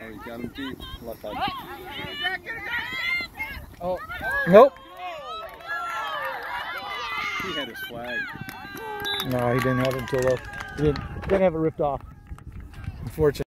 Oh, he got him deep. Left side. Oh, nope. He had his flag. No, he didn't have it until though. He didn't, didn't have it ripped off. Unfortunately.